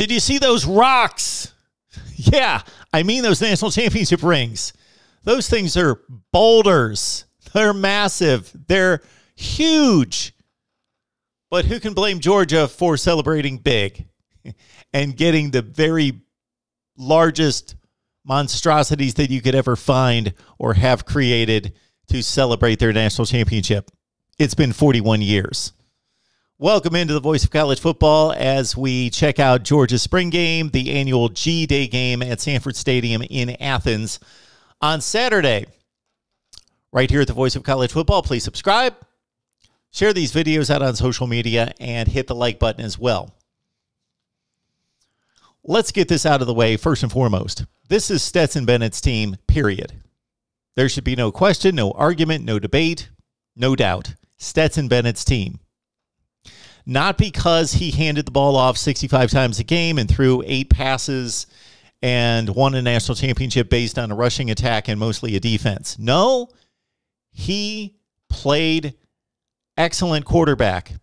Did you see those rocks? Yeah, I mean those national championship rings. Those things are boulders. They're massive. They're huge. But who can blame Georgia for celebrating big and getting the very largest monstrosities that you could ever find or have created to celebrate their national championship? It's been 41 years. Welcome into the Voice of College Football as we check out Georgia's spring game, the annual G Day game at Sanford Stadium in Athens on Saturday. Right here at the Voice of College Football, please subscribe, share these videos out on social media, and hit the like button as well. Let's get this out of the way first and foremost. This is Stetson Bennett's team, period. There should be no question, no argument, no debate, no doubt. Stetson Bennett's team not because he handed the ball off 65 times a game and threw eight passes and won a national championship based on a rushing attack and mostly a defense. No, he played excellent quarterback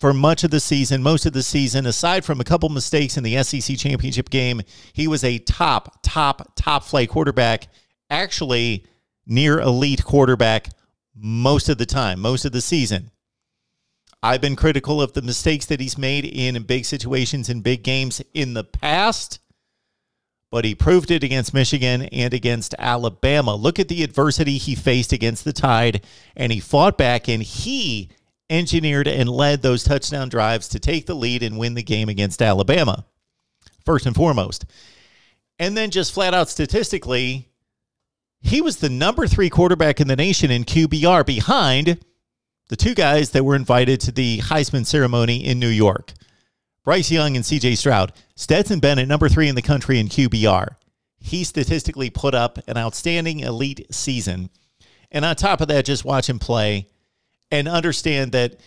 for much of the season, most of the season, aside from a couple mistakes in the SEC championship game. He was a top, top, top flight quarterback, actually near elite quarterback most of the time, most of the season. I've been critical of the mistakes that he's made in big situations in big games in the past, but he proved it against Michigan and against Alabama. Look at the adversity he faced against the Tide, and he fought back and he engineered and led those touchdown drives to take the lead and win the game against Alabama, first and foremost. And then just flat out statistically, he was the number three quarterback in the nation in QBR behind the two guys that were invited to the Heisman ceremony in New York Bryce Young and CJ Stroud. Stetson Bennett, number three in the country in QBR. He statistically put up an outstanding elite season. And on top of that, just watch him play and understand that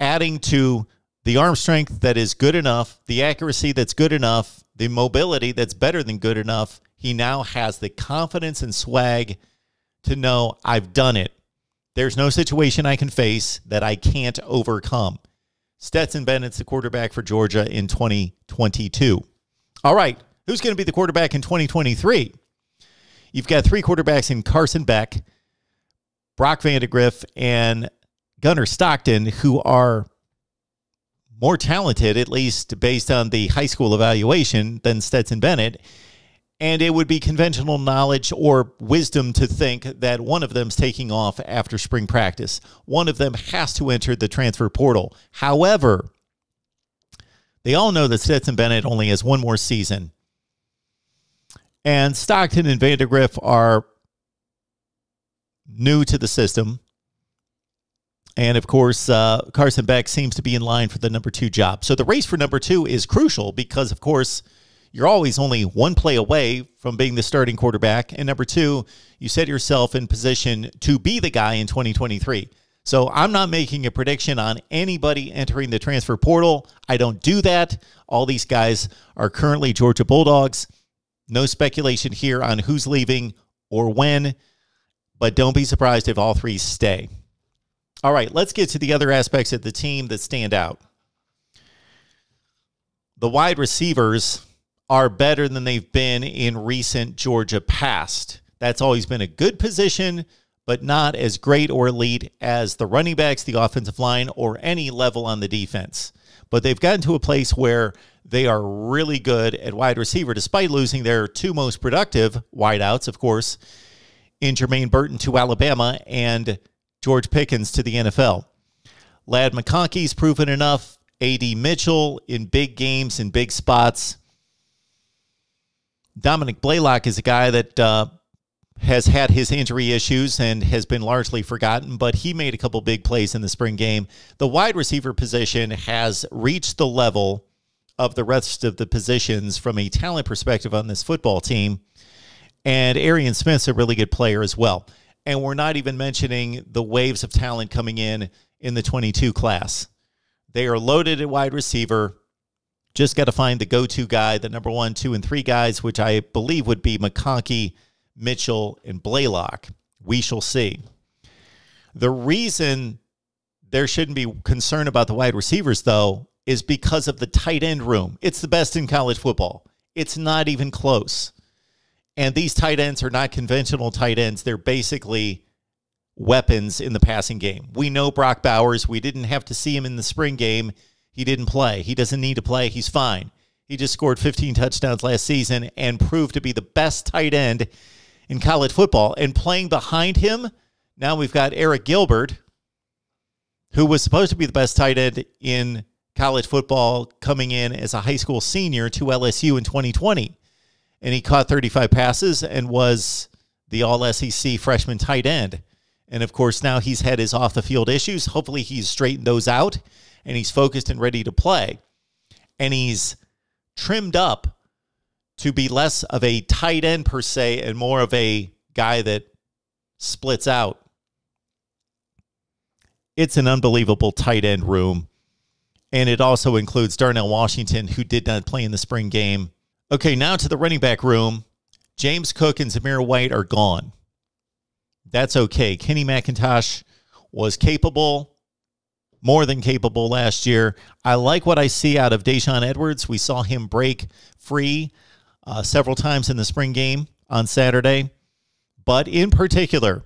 adding to the arm strength that is good enough, the accuracy that's good enough, the mobility that's better than good enough, he now has the confidence and swag to know I've done it. There's no situation I can face that I can't overcome. Stetson Bennett's the quarterback for Georgia in 2022. All right, who's going to be the quarterback in 2023? You've got three quarterbacks in Carson Beck, Brock Vandagriff, and Gunnar Stockton, who are more talented, at least based on the high school evaluation, than Stetson Bennett. And it would be conventional knowledge or wisdom to think that one of them's taking off after spring practice. One of them has to enter the transfer portal. However, they all know that Stetson Bennett only has one more season. And Stockton and Vandagriff are new to the system. And of course, uh, Carson Beck seems to be in line for the number two job. So the race for number two is crucial because, of course, you're always only one play away from being the starting quarterback. And number two, you set yourself in position to be the guy in 2023. So I'm not making a prediction on anybody entering the transfer portal. I don't do that. All these guys are currently Georgia Bulldogs. No speculation here on who's leaving or when, but don't be surprised if all three stay. All right, let's get to the other aspects of the team that stand out. The wide receivers are better than they've been in recent Georgia past. That's always been a good position, but not as great or elite as the running backs, the offensive line, or any level on the defense. But they've gotten to a place where they are really good at wide receiver, despite losing their two most productive wideouts, of course, in Jermaine Burton to Alabama and George Pickens to the NFL. Ladd McConkey's proven enough. AD Mitchell in big games in big spots Dominick Blaylock is a guy that uh, has had his injury issues and has been largely forgotten, but he made a couple big plays in the spring game. The wide receiver position has reached the level of the rest of the positions from a talent perspective on this football team. And Arian Smith's a really good player as well. And we're not even mentioning the waves of talent coming in in the 22 class. They are loaded at wide receiver. Just got to find the go to guy, the number one, two, and three guys, which I believe would be McConkey, Mitchell, and Blaylock. We shall see. The reason there shouldn't be concern about the wide receivers, though, is because of the tight end room. It's the best in college football. It's not even close. And these tight ends are not conventional tight ends. They're basically weapons in the passing game. We know Brock Bowers. We didn't have to see him in the spring game. He didn't play. He doesn't need to play. He's fine. He just scored 15 touchdowns last season and proved to be the best tight end in college football. And playing behind him, now we've got Arik Gilbert, who was supposed to be the best tight end in college football coming in as a high school senior to LSU in 2020. And he caught 35 passes and was the all SEC freshman tight end. And of course, now he's had his off the field issues. Hopefully, he's straightened those out and he's focused and ready to play. And he's trimmed up to be less of a tight end per se and more of a guy that splits out. It's an unbelievable tight end room. And it also includes Darnell Washington, who did not play in the spring game. Okay, now to the running back room. James Cook and Zamir White are gone. That's okay. Kenny McIntosh was capable, more than capable last year. I like what I see out of Daijun Edwards. We saw him break free uh, several times in the spring game on Saturday. But in particular,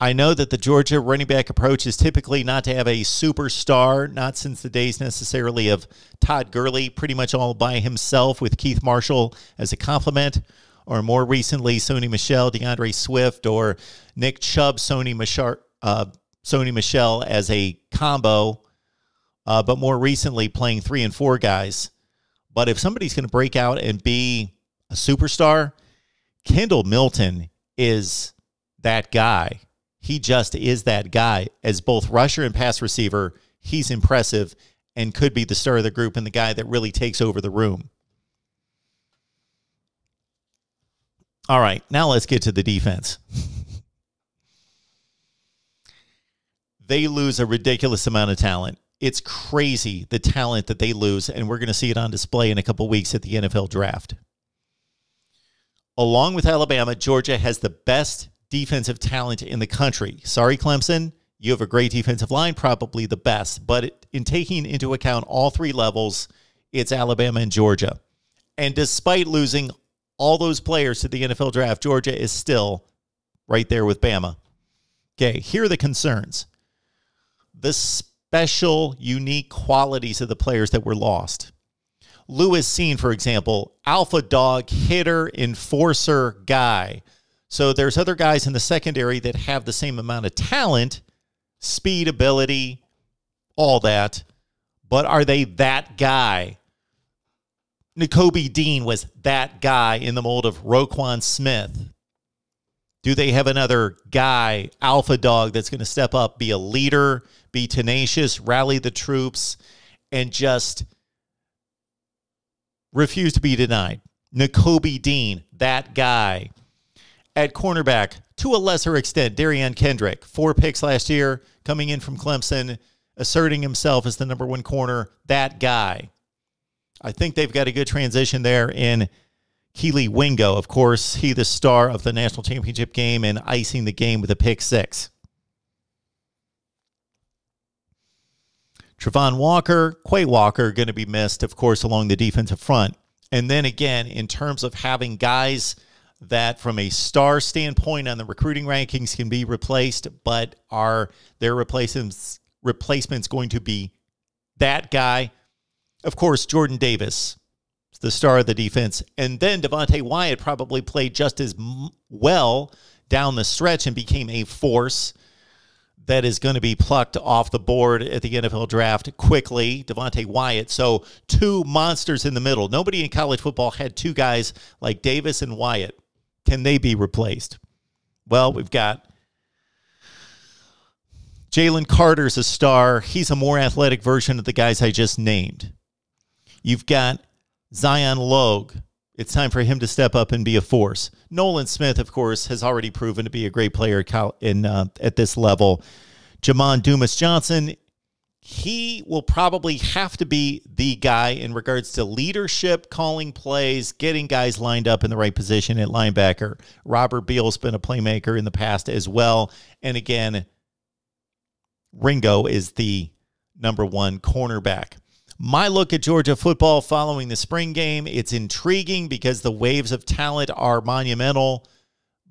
I know that the Georgia running back approach is typically not to have a superstar, not since the days necessarily of Todd Gurley, pretty much all by himself with Keith Marshall as a complement, or more recently, Sony Michelle, DeAndre Swift, or Nick Chubb, Sony Michelle, uh, Sony Michel as a combo, uh, but more recently playing three and four guys. But if somebody's going to break out and be a superstar, Kendall Milton is that guy. He just is that guy. As both rusher and pass receiver, he's impressive and could be the star of the group and the guy that really takes over the room. All right, now let's get to the defense. they lose a ridiculous amount of talent. It's crazy the talent that they lose, and we're going to see it on display in a couple weeks at the NFL draft. Along with Alabama, Georgia has the best defensive talent in the country. Sorry, Clemson, you have a great defensive line, probably the best. But in taking into account all three levels, it's Alabama and Georgia. And despite losing all those players to the NFL draft, Georgia is still right there with Bama. Okay, here are the concerns the special, unique qualities of the players that were lost. Lewis Cine, for example, alpha dog, hitter, enforcer guy. So there's other guys in the secondary that have the same amount of talent, speed, ability, all that. But are they that guy? Nakobe Dean was that guy in the mold of Roquan Smith. Do they have another guy, alpha dog, that's going to step up, be a leader, be tenacious, rally the troops, and just refuse to be denied? Nakobe Dean, that guy. At cornerback, to a lesser extent, Derion Kendrick, four picks last year, coming in from Clemson, asserting himself as the number one corner, that guy. I think they've got a good transition there in Kelee Ringo. Of course, he the star of the national championship game and icing the game with a pick six. Travon Walker, Quay Walker, going to be missed, of course, along the defensive front. And then again, in terms of having guys – that from a star standpoint on the recruiting rankings can be replaced, but are their replacements replacements going to be that guy? Of course, Jordan Davis, the star of the defense, and then Devonte Wyatt probably played just as well down the stretch and became a force that is going to be plucked off the board at the NFL draft quickly, Devonte Wyatt. So, two monsters in the middle. Nobody in college football had two guys like Davis and Wyatt. Can they be replaced? Well, we've got Jalen Carter's a star. He's a more athletic version of the guys I just named. You've got Zion Logue. It's time for him to step up and be a force. Nolan Smith, of course, has already proven to be a great player in uh, at this level. Jamon Dumas Johnson he will probably have to be the guy in regards to leadership, calling plays, getting guys lined up in the right position at linebacker. Robert Beal's been a playmaker in the past as well. And again, Ringo is the number one cornerback. My look at Georgia football following the spring game, it's intriguing because the waves of talent are monumental,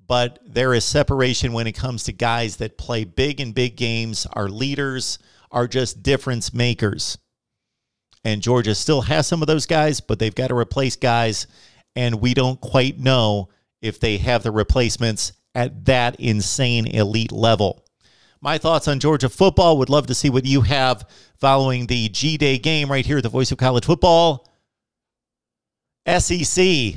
but there is separation when it comes to guys that play big and big games, are leaders, are just difference makers. And Georgia still has some of those guys, but they've got to replace guys, and we don't quite know if they have the replacements at that insane elite level. My thoughts on Georgia football. Would love to see what you have following the G Day game right here at the Voice of College Football. SEC